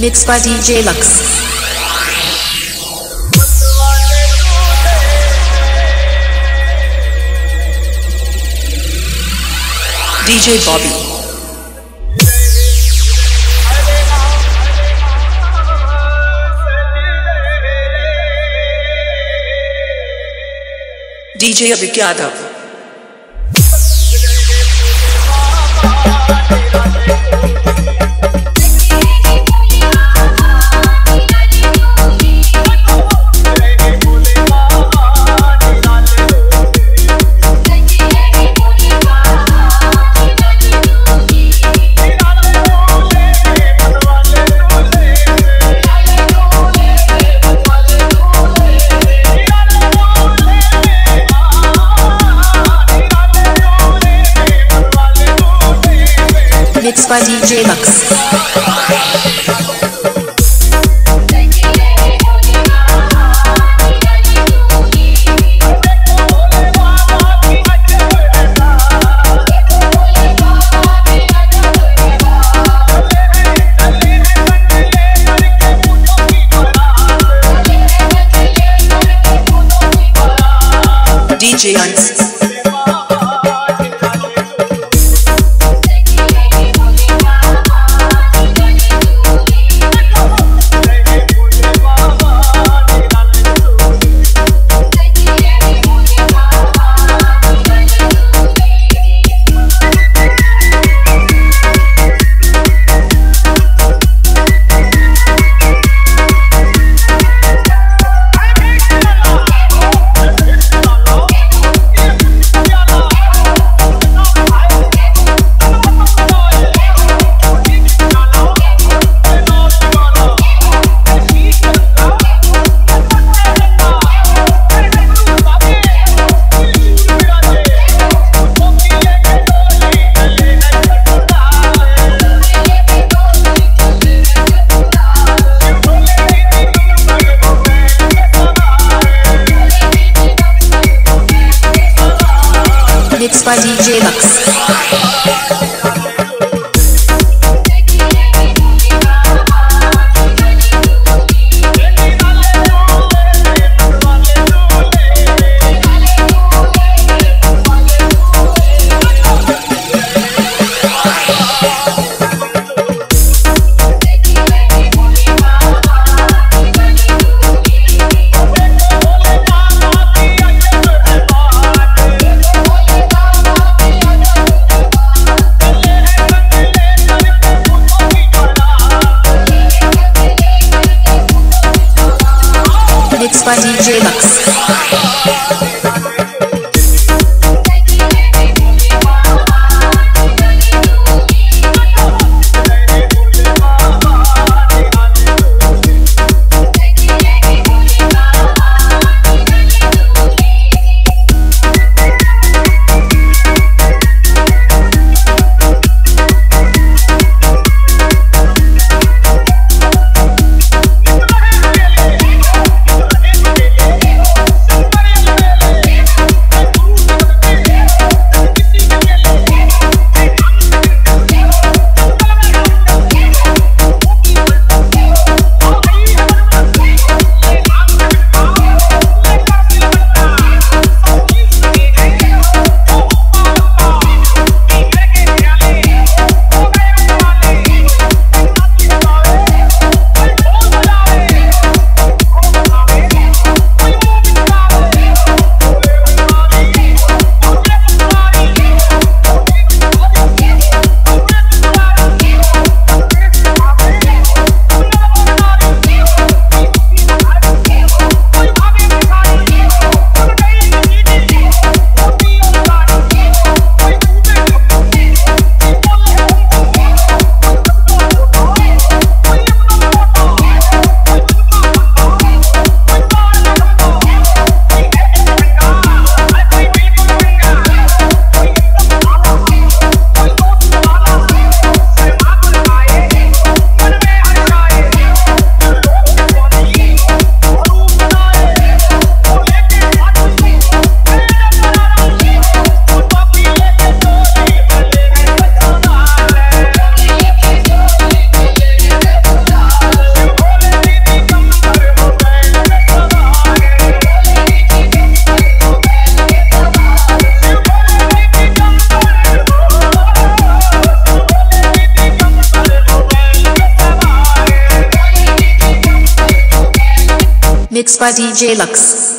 Mixed by DJ Lux. DJ Bobby. DJ अभी क्या था? By DJ Lux. DJ. By DJ Lux. By DJ Lux. Mixed by DJ Lux.